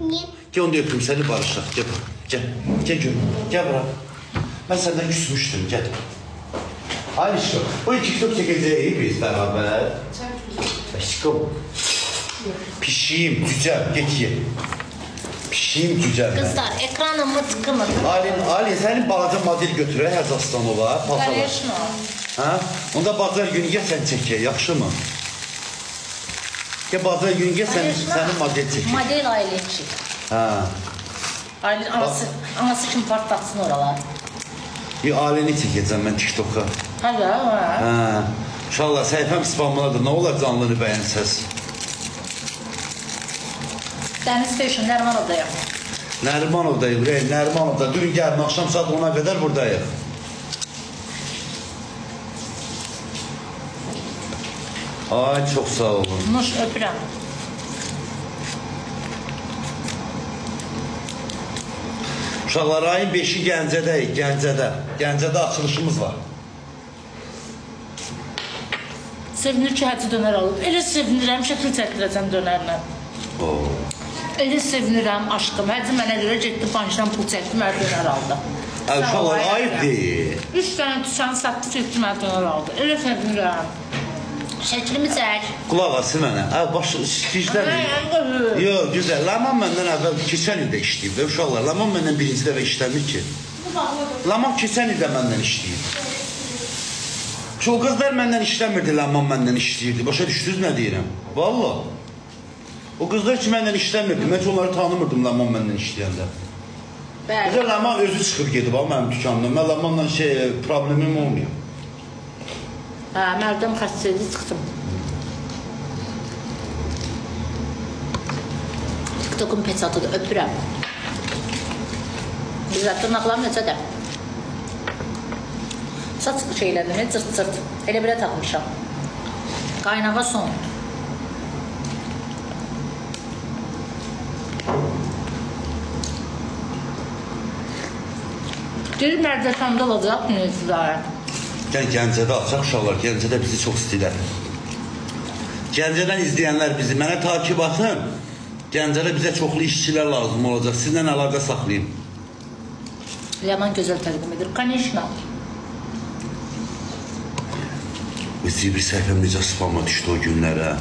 Niye? Gel onu da öpüm seni barışaq. Gel bura. Gel. Gel gör. Gel bura. Ben senden küsmüştüm. Gel. Aşkım. Bu TikTok çekeceğiz biz beraber. Aşkım. Pişiyim, cücem. Get ye. Pişiyim, cücem. ben. Kızlar ekranımı tıkımın. Alin, Alin senin balaca model götürək Həzastanova, pasalar. Конечно. Hə? Onda bazar günü gəl sən çəkək, yaxşı mı? Gəl bazar günü gəl sən sənin model çəkək. Model ailençi. Hə. Aile, anası, anası kim partlatsın oralar. Bir ailəni çəkəcəm mən TikToka. Hadi ha. Hə. İnşallah səhifəm spamladır. Nə olar canlını bəyənsəz. Deniz Fashion Nermanov'dayım. Nərimanovdayıq, Rey, Nərimanovda. Dün gəlin, axşam saat 10-a qədər buradayıq. Ay, çox sağ olun. Nuş öpürəm. Uşaqlar, ayın 5-i Gəncədəyik, Gəncədə. Gəncədə açılışımız var. Sevinir ki, həti dönər alıb. Elə sevinirəm, şəkil çəkdirəcəm dönərlə. Oo. Elə sevinirəm, aşkım. Həti mənə görə getdi, banşdan pul çəkdi, mənə dönər aldı. Uşaqlar, ay, ayıb ay. deyil. Üç dənə tüsən satdı, getdi, mənə dönər aldı. Elə sevinirəm. Şəklimi çək. Qulaq asın mənə. Ə, baş şişlər. Ay, Yox, gözəl. Laman məndən əvvəl keçən ildə işləyib də uşaqlar. Laman məndən birinci dəfə işləmir ki. Laman keçən ildə məndən işləyib. Çox qızlar məndən işləmirdi, Laman məndən işləyirdi. Başa düşdünüz nə deyirəm? Valla. O qızlar ki məndən işləmirdi. Mən heç onları tanımırdım Laman məndən işləyəndə. Bəli. Bizə Laman özü çıxıb gedib ha mənim dükanımdan. Mən Lamanla şey problemim olmuyor. Hə, Mərdəm xəstəliyi çıxdım. TikTokun peçatıdır, öpürəm. Güzel tırnaqlarım necədir? Saç şeylərini cırt cırt. Elə belə taxmışam. Qaynağa son. Deyir Mərdə səndə olacaq neyizlər. Gəl Gəncədə açaq uşaqlar, Gəncədə bizi çox istəyirlər. Gəncədən izləyənlər bizi mənə takib atın. Gəncədə bizə çoxlu işçilər lazım olacaq. Sizlə əlaqə saxlayın. Yaman gözəl təqdim edir. Конечно. Bizi bir səhifəm necə spama düşdü o günlərə.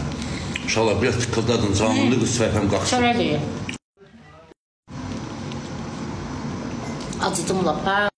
Uşaqlar biraz tıqqıldadın, canlı qız səhifəm qalxsın. Şöyle değil. Acıdım lap ha.